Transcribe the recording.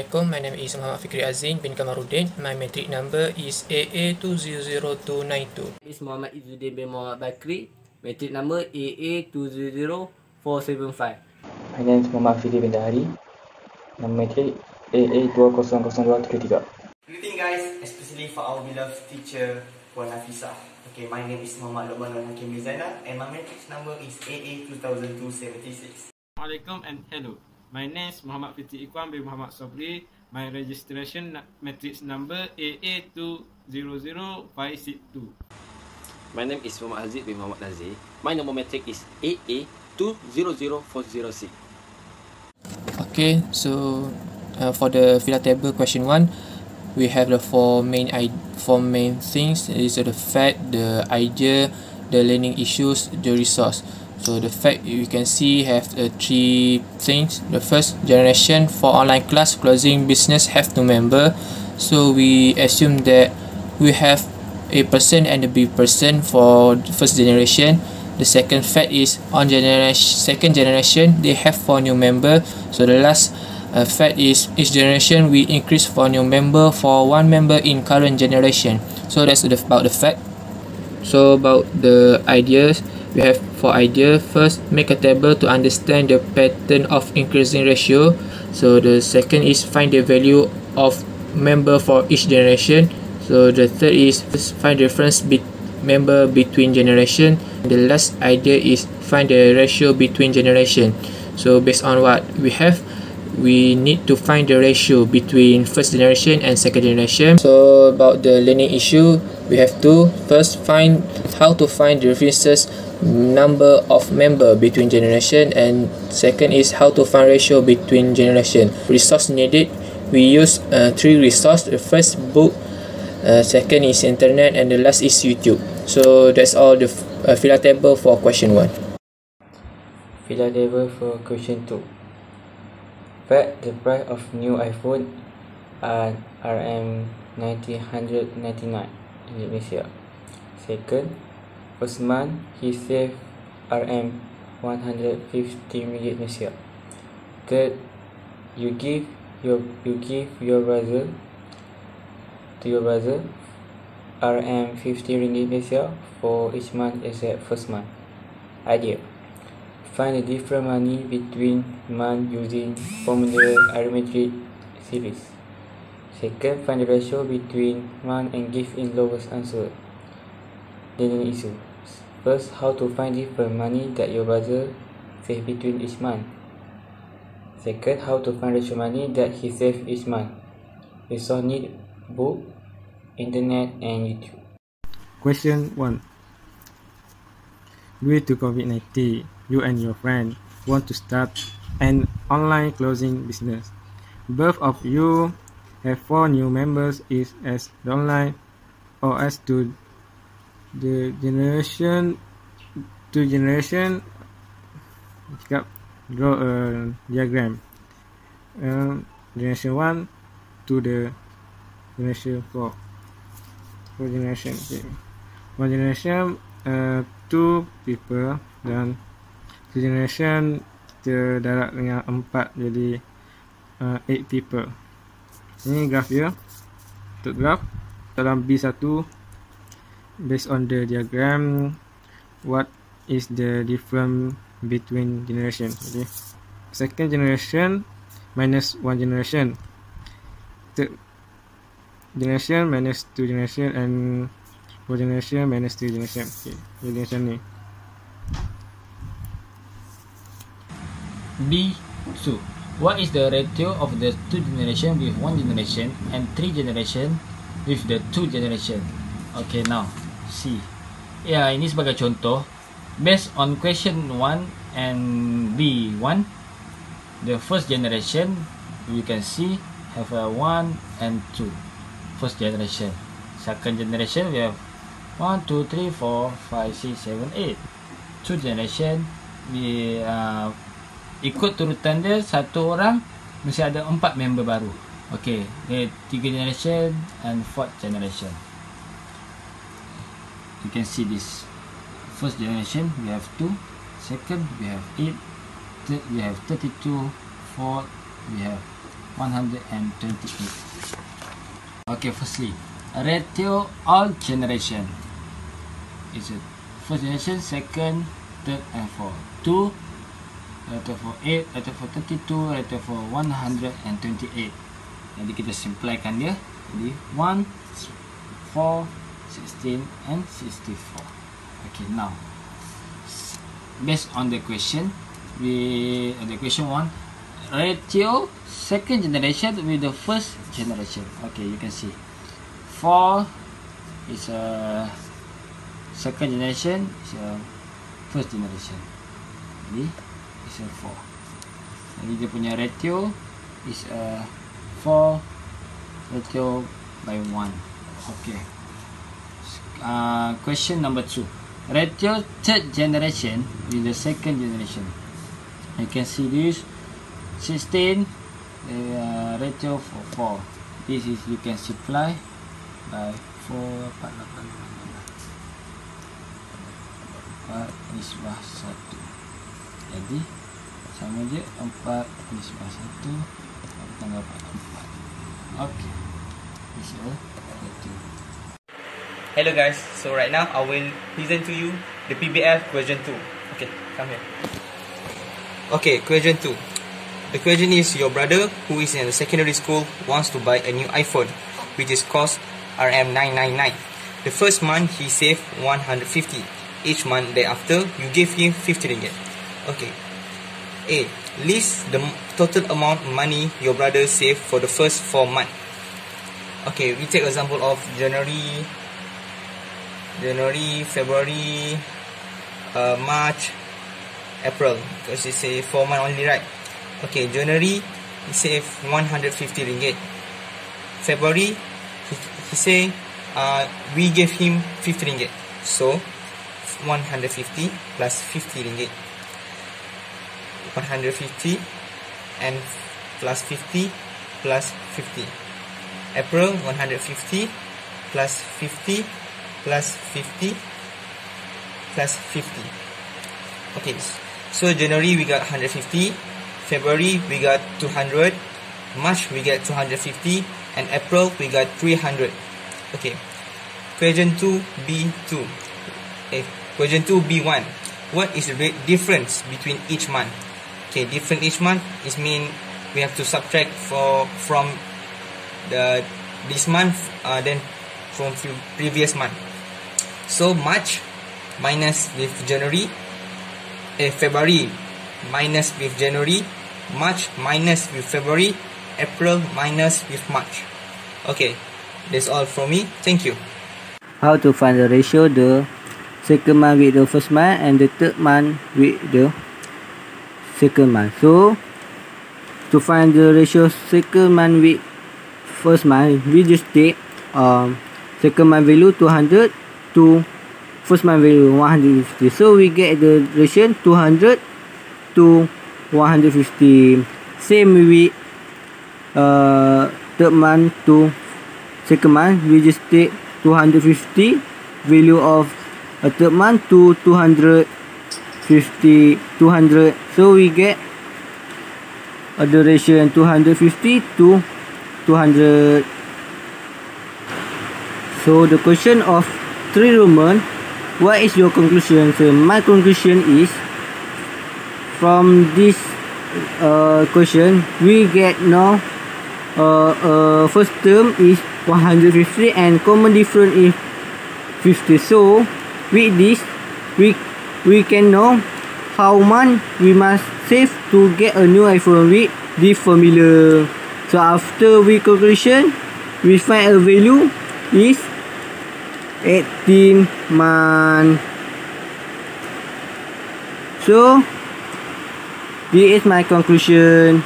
Assalamualaikum. My name is Muhammad Fikri Azin bin Kamaruddin. My metric number is AA200292. is Muhammad Izzuddin bin Muhammad Bakri. Metric number AA200475. My name is Muhammad Fidi bin Dahari. Nama matrik AA200233. Greeting guys, especially for our beloved teacher Puan Nafisa. Okay, my name is Muhammad Lokman Wan Hakim Mizana and my matrix number is AA200276. Assalamualaikum and hello. My name is Muhammad Fiti Iqwan bin Muhammad Sabri. My registration matrix number AA200562. My name is Muhammad Aziz bin Muhammad Nazir. My number matric is AA200406. Okay, so uh, for the filler table question one, we have the four main I- four main things. Is the fact, the idea, the learning issues, the resource. So the fact you can see have uh, three things. The first generation for online class closing business have no member. So we assume that we have a person and a B person for the first generation. The second fact is on generation second generation they have four new member. So the last uh, fact is each generation we increase for new member for one member in current generation. So that's about the fact. So about the ideas, we have for idea first make a table to understand the pattern of increasing ratio. So the second is find the value of member for each generation. So the third is find the difference be member between generation. The last idea is find the ratio between generation. So based on what we have, we need to find the ratio between first generation and second generation. So about the learning issue, we have to first find how to find the differences number of member between generation and second is how to find ratio between generation. Resource needed, we use uh, three resource. The first book, uh, second is internet and the last is YouTube. So that's all the uh, filler table for question one. Filler table for question 2. Fact the price of new iPhone are RM 1999 in Indonesia. Second, first month he saved RM 150 ringgit Malaysia. Third, you give your you give your brother to your brother RM 50 ringgit Malaysia for each month except first month. Idea. Find the different money between month using formula arithmetic series. Second, find the ratio between month and give in lowest answer. Learning issue. First, how to find different money that your brother save between each month. Second, how to find ratio money that he save each month. Resource need book, internet and YouTube. Question 1. Due to COVID-19, you and your friend want to start an online clothing business. Both of you have four new members is as the online or as to the generation to generation cakap draw a diagram. Um, generation 1 to the generation 4 for generation okay. one generation uh, two people dan two generation kita darab dengan empat jadi uh, eight people. Ini graf dia. Untuk graf dalam B1 based on the diagram what is the difference between generation okay. second generation minus one generation third generation minus two generation and four generation minus three generation okay. macam ni B2 what is the ratio of the two generation with one generation and three generation with the two generation? Okay, now C. Ya, ini sebagai contoh. Based on question 1 and B1, the first generation you can see have a 1 and 2. First generation. Second generation we have 1, 2, 3, 4, 5, 6, 7, 8. Two generation we uh, ikut turutan dia satu orang mesti ada empat member baru. Okay, tiga generation and fourth generation. You can see this. First generation we have two, second we have eight, third we have thirty-two, fourth we have 128. Okay, firstly, ratio all generation is it first generation, second, third, and fourth. Two, ratio for eight, ratio for thirty-two, ratio for one hundred and twenty-eight. Jadi kita simplikan dia. Jadi one, four, sixteen, and sixty-four. Okay, now based on the question, we uh, the question one ratio second generation with the first generation. Okay, you can see four is a second generation is a first generation. Jadi is a four. Jadi dia punya ratio is a four ratio by one. Okay. Uh, question number two. Ratio third generation with the second generation. You can see this 16 uh, ratio for 4 this is you can supply by 4 4 nisbah 1 jadi sama je 4 nisbah 1 tambah 4 ok this is ratio Hello guys, so right now I will present to you the PBF question 2. Okay, come here. Okay, question 2. The question is your brother who is in the secondary school wants to buy a new iPhone which is cost RM999. The first month he saved 150. Each month thereafter you give him 50 ringgit. Okay. A. List the total amount money your brother saved for the first 4 months. Okay, we take example of January January, February, uh, March, April. Because it's a four month only right? Okay January he save 150 ringgit. February he, he say uh, we gave him 50 ringgit. So 150 plus 50 ringgit. 150 and plus 50 plus 50 April 150 plus 50 plus 50 plus 50 okay so January we got 150 February we got 200 March we get 250 and April we got 300 okay question 2 B2 okay question 2 B1 what is the difference between each month? Okay different each month is mean we have to subtract for from the this month uh, then from previous month so March minus with January eh, February minus with January, March minus with February, April minus with March. Okay, that's all from me. Thank you. How to find the ratio the second month with the first month and the third month with the second month. So, to find the ratio second month with first month, we just take um, second month value 200 to first month value 150 so we get the ratio 200 to 150 same with uh, third month to second month we just take 250 value of a third month to 250 200 so we get a duration 250 to 200 so the question of three Roman what is your conclusion? So my conclusion is from this uh, question we get now uh, uh, first term is 150 and common difference is 50 so with this we we can know how much we must save to get a new iPhone with this formula. So after we conclusion we find a value is 18 month so this is my conclusion